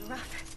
was rough.